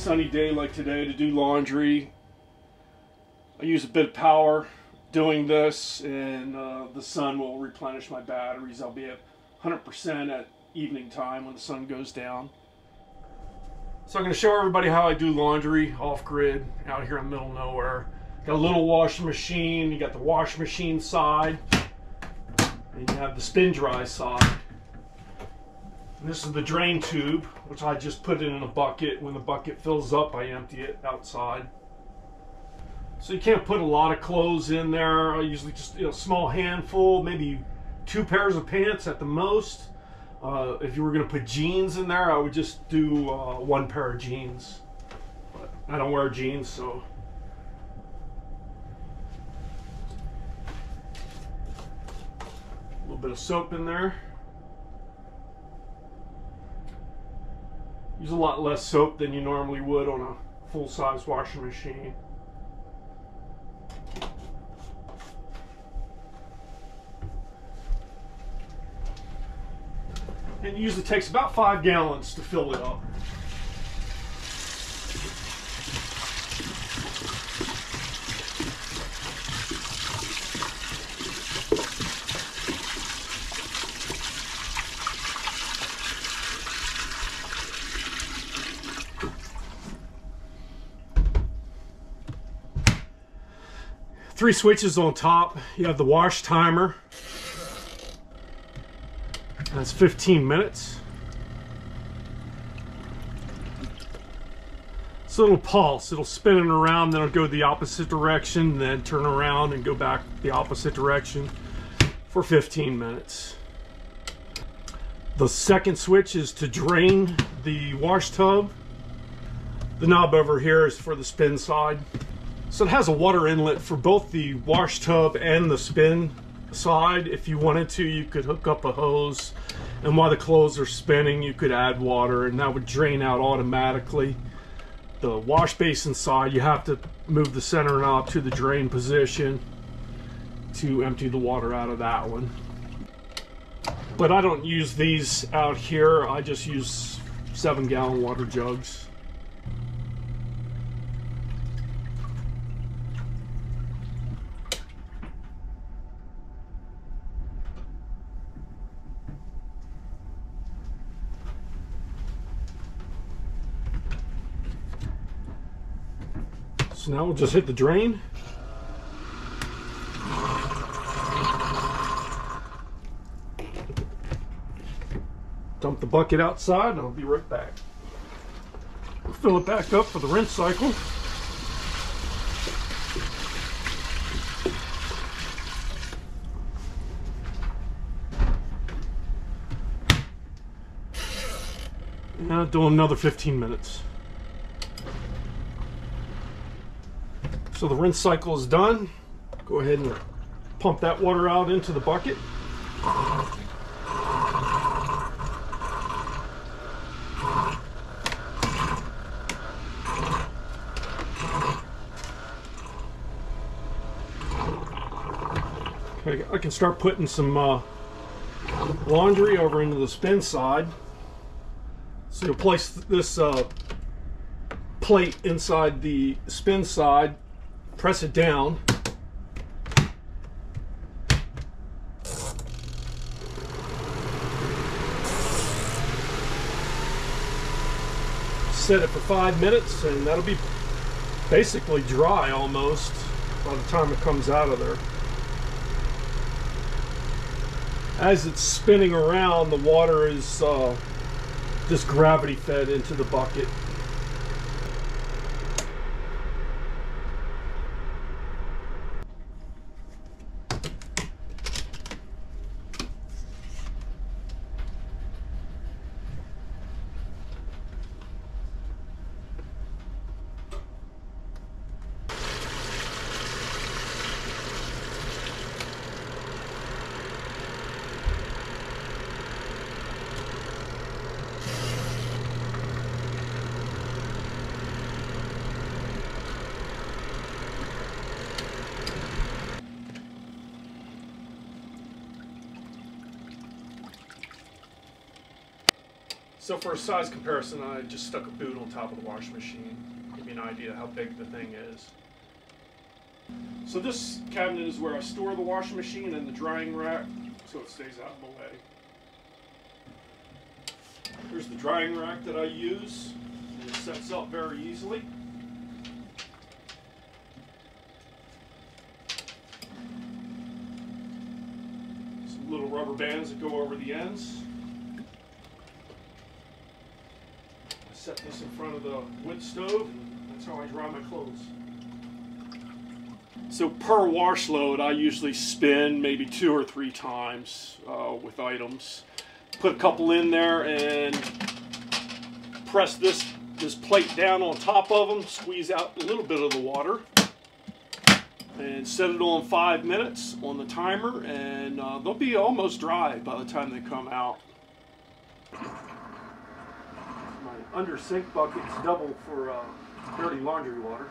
sunny day like today to do laundry. I use a bit of power doing this and uh, the sun will replenish my batteries. I'll be at 100% at evening time when the sun goes down. So I'm going to show everybody how I do laundry off-grid out here in the middle of nowhere. Got a little washing machine, you got the wash machine side, and you have the spin dry side. And this is the drain tube, which I just put in a bucket. When the bucket fills up, I empty it outside. So you can't put a lot of clothes in there. I usually just you know, a small handful, maybe two pairs of pants at the most. Uh, if you were going to put jeans in there, I would just do uh, one pair of jeans. But I don't wear jeans, so. A little bit of soap in there. Use a lot less soap than you normally would on a full-size washing machine. It usually takes about five gallons to fill it up. Three switches on top. You have the wash timer. That's 15 minutes. It's a little pulse. It'll spin it around, then it'll go the opposite direction, then turn around and go back the opposite direction for 15 minutes. The second switch is to drain the wash tub. The knob over here is for the spin side. So it has a water inlet for both the wash tub and the spin side. If you wanted to, you could hook up a hose and while the clothes are spinning, you could add water and that would drain out automatically. The wash basin side, you have to move the center knob to the drain position to empty the water out of that one. But I don't use these out here. I just use seven gallon water jugs. So now we'll just hit the drain. Dump the bucket outside and I'll be right back. fill it back up for the rinse cycle. Now do another 15 minutes. So the rinse cycle is done. Go ahead and pump that water out into the bucket. I can start putting some uh, laundry over into the spin side. So you'll place this uh, plate inside the spin side press it down. Set it for five minutes and that'll be basically dry almost by the time it comes out of there. As it's spinning around, the water is uh, just gravity fed into the bucket. So for a size comparison, I just stuck a boot on top of the washing machine. To give you an idea how big the thing is. So this cabinet is where I store the washing machine and the drying rack, so it stays out of the way. Here's the drying rack that I use. It sets up very easily. Some little rubber bands that go over the ends. Set this in front of the wood stove, that's how I dry my clothes. So per wash load, I usually spin maybe two or three times uh, with items. Put a couple in there and press this this plate down on top of them, squeeze out a little bit of the water, and set it on five minutes on the timer, and uh, they'll be almost dry by the time they come out under sink buckets double for uh, dirty laundry water.